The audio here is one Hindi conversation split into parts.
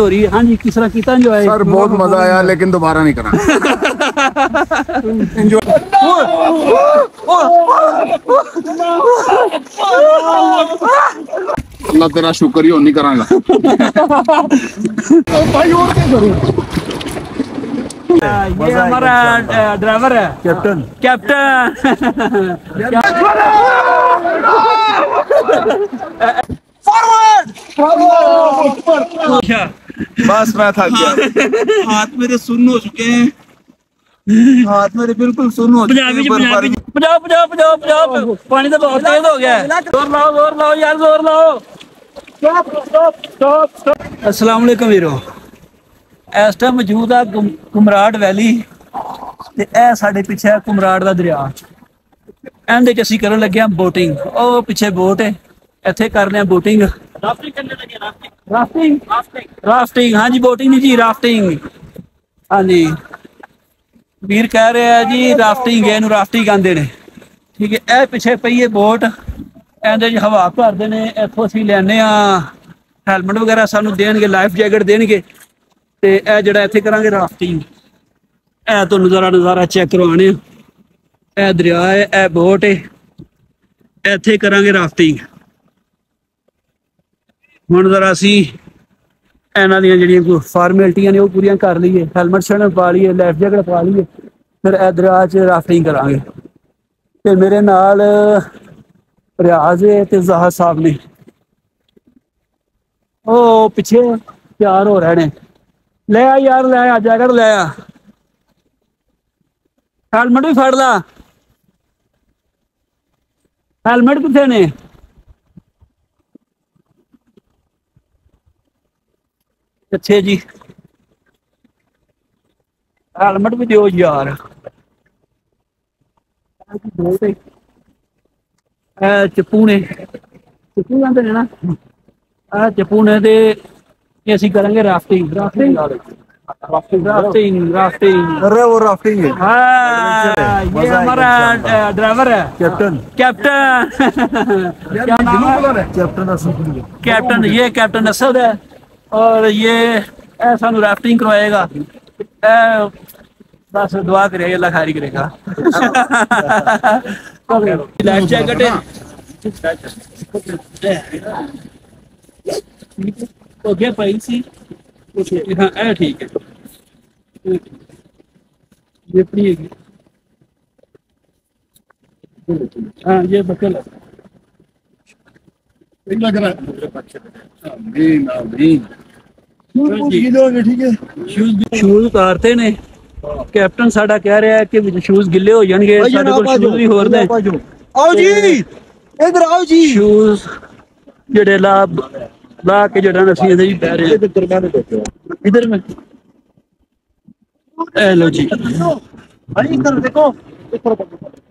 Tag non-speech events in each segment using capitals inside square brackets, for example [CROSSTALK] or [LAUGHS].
हो रही है। हाँ जी किस तरह कितना जो है? सर बहुत मज़ा आया लेकिन दोबारा नहीं करा। अल्लाह तेरा शुक्र ही नहीं करांगा ये हमारा ड्राइवर है। कैप्टन कैप्टन अच्छा बस मैं थक गया हाथ मेरे सुन्न हो चुके हैं हाथ मेरे बिल्कुल सुन्न हो चुके पंजाबी हैं च पंजाबी च पंजाब पंजाब पंजाब पंजाब पानी तो बहुत तेज हो गया है जोर लाओ जोर लाओ यार जोर लाओ अस्सलाम वालेकुम ਵੀਰੋ ਇਸ ਟਾਈਮ ਮੌਜੂਦ ਆ ਗੁਮ- ਕੁਮਰਾੜ ਵੈਲੀ ਤੇ ਇਹ ਸਾਡੇ ਪਿੱਛੇ ਹੈ ਕੁਮਰਾੜ ਦਾ ਦਰਿਆ ਇਹਦੇ ਚ ਅਸੀਂ ਕਰਨ ਲੱਗੇ ਆ ਬੋਟਿੰਗ ਉਹ ਪਿੱਛੇ ਬੋਟ ਹੈ ਇੱਥੇ ਕਰਨੇ ਆ ਬੋਟਿੰਗ ਰਾਫਟਿੰਗ ਕਰਨੇ ਲੱਗੇ ਰਾਫਟਿੰਗ ਰਾਫਟਿੰਗ ਰਾਫਟਿੰਗ ਹਾਂਜੀ ਬੋਟਿੰਗ ਨਹੀਂ ਜੀ ਰਾਫਟਿੰਗ ਹਾਂਜੀ। ਵੀਰ ਕਹਿ ਰਿਹਾ ਜੀ ਰਾਫਟਿੰਗ ਇਹਨੂੰ ਰਾਫਟਿੰਗ ਕਹਿੰਦੇ ਨੇ। ਠੀਕ ਹੈ ਇਹ ਪਿੱਛੇ ਪਈ ਹੈ ਬੋਟ। ਇਹਦੇ 'ਚ ਹਵਾ ਭਰਦੇ ਨੇ ਇੱਥੋਂ ਅਸੀਂ ਲੈਣੇ ਆ ਹੈਲਮਟ ਵਗੈਰਾ ਸਾਨੂੰ ਦੇਣਗੇ ਲਾਈਫ ਜੈਕਟ ਦੇਣਗੇ। ਤੇ ਇਹ ਜਿਹੜਾ ਇੱਥੇ ਕਰਾਂਗੇ ਰਾਫਟਿੰਗ ਇਹ ਤੁਹਾਨੂੰ ਜ਼ਰਾ ਨਜ਼ਾਰਾ ਚੈੱਕ ਕਰਵਾਉਣੇ ਆ। ਇਹ ਦਰਿਆ ਹੈ ਇਹ ਬੋਟ ਹੈ। ਇੱਥੇ ਕਰਾਂਗੇ ਰਾਫਟਿੰਗ ਹੁਣ ਜ਼ਰਾ ਅਸੀਂ ਇਹਨਾਂ ਦੀਆਂ ਜਿਹੜੀਆਂ ਕੋਈ ਨੇ ਉਹ ਪੂਰੀਆਂ ਕਰ ਲਈਏ। ਹੈਲਮਟ ਸ਼ਰਨ ਪਾ ਲਈਏ ਲਾਈਫ ਜੈਕਟ ਪਾ ਲਈਏ, ਫਿਰ ਇਹ 'ਚ ਰਾਫਟਿੰਗ ਕਰਾਂਗੇ। ਤੇ ਮੇਰੇ ਨਾਲ ਰਿਆਜ਼ ਤੇ ਜ਼ਾਹਰ ਸਾਹਿਬ ਨੇ। ਉਹ ਪਿੱਛੇ ਤਿਆਰ ਹੋ ਰਹੇ ਨੇ। ਲੈ ਆ ਯਾਰ, ਲੈ ਆ ਜੈਕਟ ਲੈ ਆ। ਹੈਲਮਟ ਵੀ ਫੜ ਲਾ। ਹੈਲਮਟ ਕਿੱਥੇ ਨੇ? ਅੱਛੇ ਜੀ ਹੈਲਮਟ ਵੀ ਦਿਓ ਯਾਰ ਇਹ ਚਪੂਨੇ ਚਪੂ ਜਾਂਦੇ ਨੇ ਨਾ ਆ ਚਪੂਨੇ ਦੇ ਇਹ ਅਸੀਂ ਕਰਾਂਗੇ ਰਾਫਟਿੰਗ ਰਾਫਟਿੰਗ ਰਾਫਟਿੰਗ ਰਾਫਟਿੰਗ अरे वो राफ्टिंग है हाँ ये हमारा ड्राइवर है कैप्टन कैप्टन क्या नाम है कैप्टन असद कैप्टन ये कैप्टन असद है और ये ऐसा राफ्टिंग करवाएगा। बस दुआ करेगा अल्लाह खारी करेगा। लाइफ जैकेट हो। गया भाई सी। हाँ ए ठीक है। ये अपनी हाँ। ये बकल लग रहा है आमीन आमीन ठीक है ਸ਼ੂਜ਼ ਉਤਾਰਤੇ ਨੇ ਕੈਪਟਨ ਸਾਡਾ ਕਹਿ ਰਿਹਾ ਹੈ ਕਿ ਸ਼ੂਜ਼ ਗਿੱਲੇ ਹੋ ਜਾਣਗੇ ਸਾਡੇ ਕੋਲ ਸ਼ੂਜ਼ ਵੀ ਹੋਰ ਨੇ आओ जी इधर आओ जी ਸ਼ੂਜ਼ ਜਿਹੜੇ ਲਾ ਲਾ ਕੇ ਜਿਹੜਾ ਅਸੀਂ ਇਹਦੇ ਹੀ ਪੈ ਰਹੇ ਹਾਂ दरमियान बैठे हो ਇਧਰ ਮੈਂ ਇਹ ਲੋ ਜੀ भाई इधर देखो ਇਸ ਗਾਰੀਆ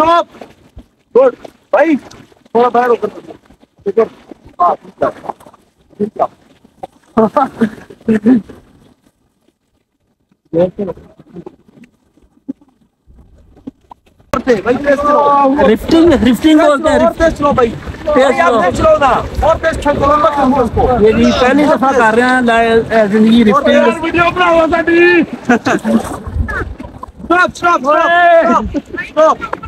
स्टॉप गुड भाई थोड़ा बाहर ओपन ठीक है हाँ ठीक है रिफ्टिंग रिफ्टिंग बोलते हैं रिफ्टिंग स्लो भाई ये जी पहली दफ़ा कर रहे हैं ज़िंदगी रिफ्टिंग वीडियो बनाओ साडी स्टॉप स्टॉप स्टॉप स्टॉप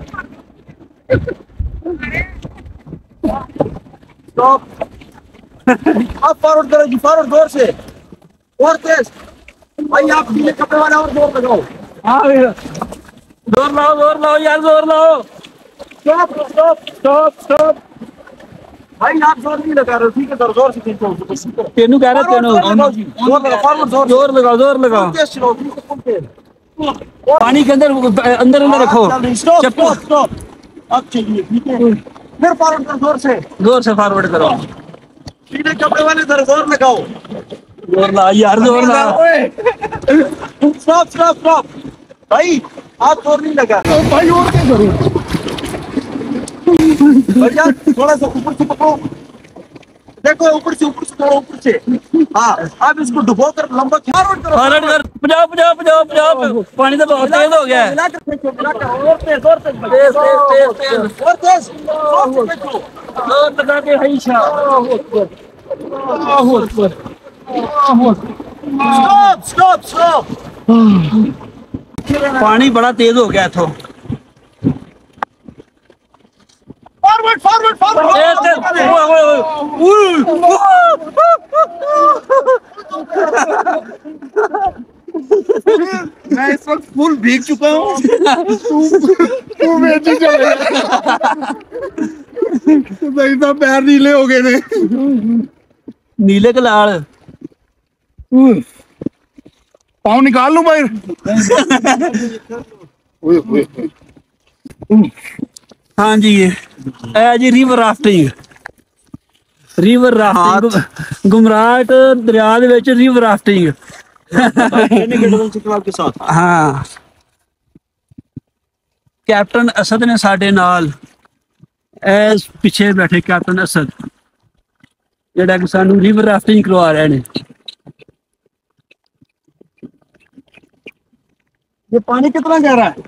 अब फॉरवर्ड [LAUGHS] करो जी फॉरवर्ड ज़ोर से। और तेज। भाई आप नीले कपड़े वाला और ज़ोर लगाओ। हाँ भैया। ज़ोर लाओ ज़ोर लाओ यार ज़ोर लाओ स्टॉप स्टॉप स्टॉप स्टॉप भाई आप ज़ोर नहीं लगा रहे ठीक है ज़ोर ज़ोर से खींचो तेनू कह रहे फॉरवर्ड ज़ोर लगाओ फॉरवर्ड ज़ोर ज़ोर लगाओ ज़ोर लगाओ। तेज चलो बिल्कुल फुल तेज। पानी के अंदर अंदर अंदर रखो। स्टॉप स्टॉप स्टॉप अब चलिए ठीक है। फिर फॉरवर्ड करो ज़ोर से। ज़ोर से फॉरवर्ड करो। सीधे कपड़े वाले इधर ज़ोर लगाओ। ज़ोर ला यार ज़ोर ला। स्टॉप स्टॉप स्टॉप भाई आप ज़ोर नहीं लगा। भाई और क्या करूँ? भैया थोड़ा सा ऊपर से पकड़ो। देखो ऊपर से ऊपर से थोड़ा ऊपर से। हाँ अब इसको डुबो कर लंबा फॉरवर्ड करो। कर पंजाब पंजाब पंजाब पंजाब हाँ। पानी तो बहुत तेज हो गया और तेज और तेज तेज तेज और तेज। और लगा के अकबर अकबर स्टॉप स्टॉप स्टॉप। पानी बड़ा तेज हो गया तो फॉरवर्ड फॉरवर्ड फॉरवर्ड बिल्कुल फुल भीग चुका हूँ। तू बेची चले भाई साहब पैर नीले हो गए ने नीले कलाल पाँव निकाल लूँ भाई हाँ जी ये। है जी रिवर राफ्टिंग रिवर राफ्टिंग गुमराट दरिया रिवर राफ्टिंग के साथ ਹਾਂ ਕੈਪਟਨ ਅਸਦ ਨੇ ਸਾਡੇ ਨਾਲ ਐਸ ਪਿੱਛੇ ਬੈਠੇ ਕੈਪਟਨ ਅਸਦ ਜਿਹੜਾ ਕਿ ਸਾਨੂੰ ਰਿਵਰ ਰਾਫਟਿੰਗ ਕਰਵਾ ਰਹੇ ਨੇ ये पानी कितना गहरा है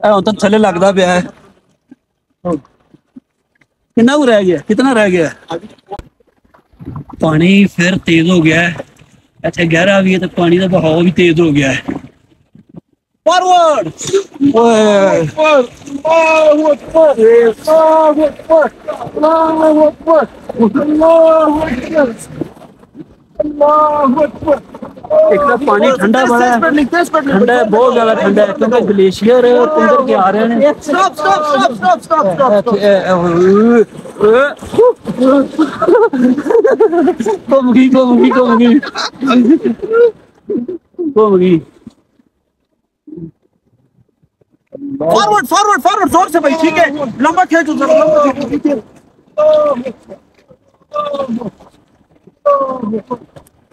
ਇਹ ਹੁਣ ਤਾਂ ਥੱਲੇ ਲੱਗਦਾ ਪਿਆ ਹੈ ਕਿੰਨਾ ਕੁ ਰਹਿ ਗਿਆ ਕਿੰਨਾ ਰਹਿ ਗਿਆ ਪਾਣੀ ਫਿਰ ਤੇਜ਼ ਹੋ ਗਿਆ ਹੈ अच्छा गहरा भी है तो पानी का बहाव भी तेज हो गया है फॉरवर्ड पानी ठंडा बड़ा है ठंडा है बहुत ज़्यादा ठंडा है क्योंकि ग्लेशियर है के आ रहे हैं Como que, como que, como que. Como que. Forward forward forward ज़ोर से भाई ठीक है लंबा खेचो तो जरा लंबा खेचो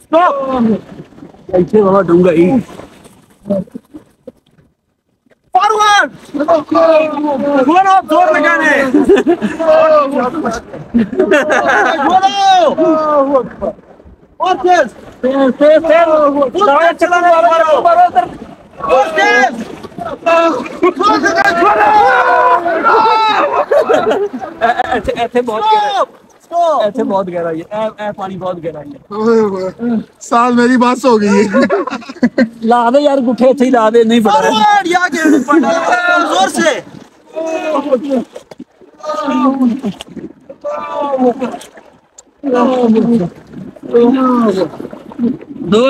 स्टॉप ऐसे बाबा डूँगा ही फॉरवर्ड बोलो ज़ोर लगाने बोलो और तेज तेज तेज दवाई चलाओ मारो मारो सर और तेज ऐसे बहुत ऐसे बहुत गहराई है ऐ पानी बहुत है साल मेरी बात हो गई ला दे यार गुठे ऐसे ही ला दे नहीं ज़ोर से।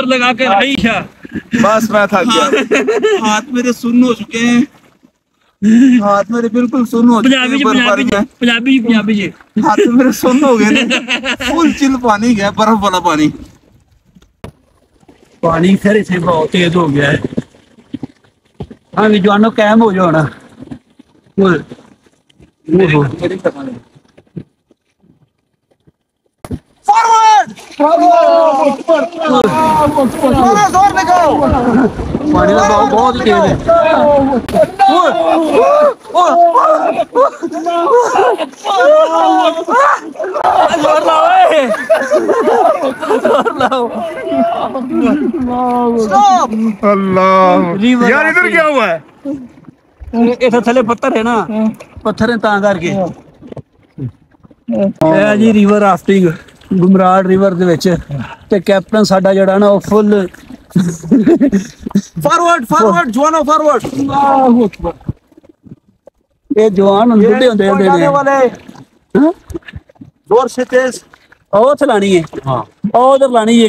लगा के नहीं क्या? बस मैं था हाँ। हाथ मेरे सुन्न हो चुके हैं। हाथ मेरे बिल्कुल सुन हो। पंजाबी पंजाबी पंजाबी पंजाबी जी हाथ तो मेरे सुन हो गए [LAUGHS] फुल चिल पानी गया बर्फ़ वाला पानी। पानी फिर इसे बहुत तेज हो गया है। हाँ जवानों कैम हो जाओ ना। Full forward! फॉरवर्ड! ज़ोर लगाओ पानी बहुत तेज है। अल्लाह। यार इधर क्या हुआ है? इधर थले पत्थर है ना। पत्थर है ता करके। जी रिवर राफ्टिंग ਗੁਮਰਾੜ ਰਿਵਰ ਦੇ ਵਿੱਚ ਤੇ ਕੈਪਟਨ ਸਾਡਾ ਜਿਹੜਾ ਨਾ ਉਹ ਫੁੱਲ ਫਾਰਵਰਡ ਫਾਰਵਰਡ ਜਵਾਨੋ ਫਾਰਵਰਡ ਇਹ ਜਵਾਨ ਬੁੱਢੇ ਹੁੰਦੇ ਹੁੰਦੇ ਨੇ। ਹਾਂ? ਜ਼ੋਰ ਉਹ ਚਲਾਣੀ ਹੈ। ਹਾਂ ਉਹ ਲਾਣੀ ਹੈ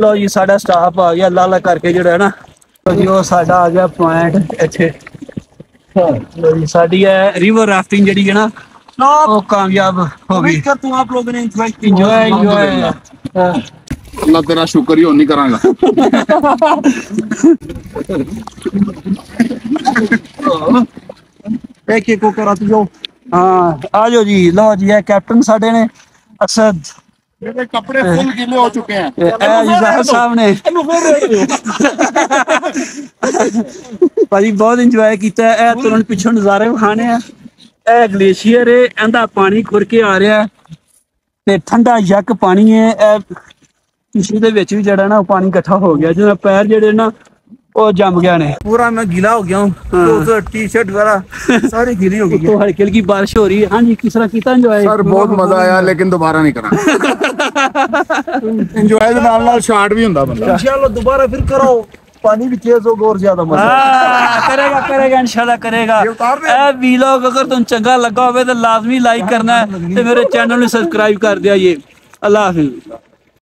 ਲੋ ਜੀ ਸਾਡਾ ਸਟਾਫ ਆ ਗਿਆ ਲਾਲਾ ਕਰਕੇ ਜਿਹੜਾ ਹੈ ਨਾ। ਲੋ ਜੀ ਉਹ ਸਾਡਾ ਆ ਗਿਆ ਪੁਆਇੰਟ ਇੱਥੇ। ਹਾਂ ਲੋ ਜੀ ਸਾਡੀ ਹੈ ਰਿਵਰ ਰਾਫਟਿੰਗ ਜਿਹੜੀ ਹੈ ਨਾ तो कामयाब होगी करता हूँ आप लोगों ने एंजॉय एंजॉय एंजॉय अल्लाह तेरा शुक्र ही नहीं करांगा एक एक करा तू जो आ जाओ जी। लो जी ये कैप्टन साडे ने असद। मेरे कपड़े फुल गीले हो चुके हैं। ए साहब ने। [LAUGHS] भाजी बहुत इंजॉय किया है। तुरंत पिछों नज़ारे विखाने हैं। ਇਹ ਤੁਰੰਤ ਪਿੱਛੋਂ ਨਜ਼ਾਰੇ ਵਿਖਾਣੇ ਆ ਇਹ ਗਲੇਸ਼ੀਅਰ ਹੈ ਇਹਦਾ ਪਾਣੀ ਖੁਰ ਕੇ ਆ ਰਿਹਾ ਹੈ ਤੇ ਠੰਡਾ ਯੱਕ ਪਾਣੀ ਹੈ ਇਹ ਟਿਸ਼ੂ ਦੇ ਵਿੱਚ ਵੀ ਜਿਹੜਾ ਨਾ ਉਹ ਪਾਣੀ ਇਕੱਠਾ ਹੋ ਗਿਆ ਜਿਹਨਾਂ ਪੈਰ ਜਿਹੜੇ ਨਾ ਉਹ ਜੰਮ ਗਿਆ ਨੇ पूरा मैं गीला हो गया हूँ तो, तो टी शर्ट वगैरह सारी गीली हो गई है तो हल्की हल्की बारिश हो रही है हाँ जी किस तरह कीता इंजॉय ਸਰ ਬਹੁਤ ਮਜ਼ਾ ਆਇਆ ਲੇਕਿਨ ਦੁਬਾਰਾ ਨਹੀਂ ਕਰਾਂਗੇ [LAUGHS] ਇੰਜੋਏ ਦੇ ਨਾਲ ਨਾਲ ਸ਼ਾਟ ਵੀ ਹੁੰਦਾ ਬੰਦਾ इंशाल्लाह दोबारा फिर करो पानी भी तेज होगा और ज़्यादा मज़ा हाँ, करेगा करेगा इंशाल्लाह करेगा। ए वीलॉग अगर तुम चंगा लगा हो तो लाजमी लाइक करना है तो मेरे चैनल में सब्सक्राइब कर दिया ये। अल्लाह हाफिज।